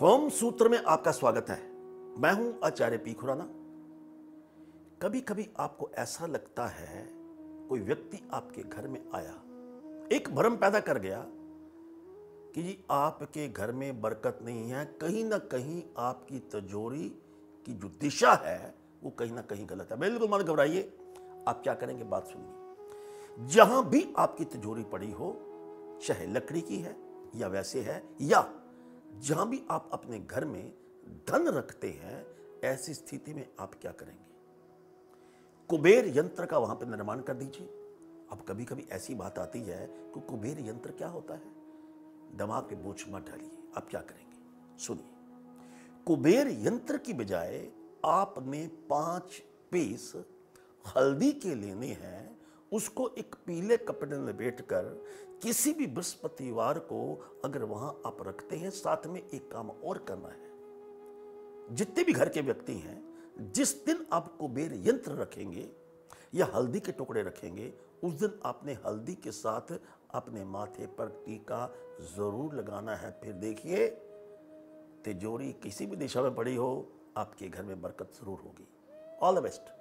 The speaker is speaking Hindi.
होम सूत्र में आपका स्वागत है। मैं हूँ आचार्य पी खुराना। कभी कभी आपको ऐसा लगता है, कोई व्यक्ति आपके घर में आया, एक भ्रम पैदा कर गया कि जी आपके घर में बरकत नहीं है, कहीं ना कहीं आपकी तजोरी की जो दिशा है, वो कहीं ना कहीं गलत है। बिल्कुल मत घबराइए, आप क्या करेंगे बात सुनिए। जहाँ भी आपकी तिजोरी पड़ी हो, चाहे लकड़ी की है या वैसे है, या जहाँ भी आप अपने घर में धन रखते हैं, ऐसी स्थिति में आप क्या करेंगे? कुबेर यंत्र का वहाँ पर निर्माण कर दीजिए। अब कभी कभी ऐसी बात आती है कि कुबेर यंत्र क्या होता है? दिमाग पे बोझ मत डालिए। आप क्या करेंगे? सुनिए। कुबेर यंत्र की बजाय आपने पाँच पीस हल्दी के लेने हैं उसको एक पीले कपड़े में बैठ कर किसी भी बृहस्पतिवार को अगर वहाँ आप रखते हैं, साथ में एक काम और करना है। जितने भी घर के व्यक्ति हैं, जिस दिन आप कुबेर यंत्र रखेंगे या हल्दी के टुकड़े रखेंगे, उस दिन आपने हल्दी के साथ अपने माथे पर टीका ज़रूर लगाना है। फिर देखिए, तिजोरी किसी भी दिशा में पड़ी हो, आपके घर में बरकत ज़रूर होगी। All the best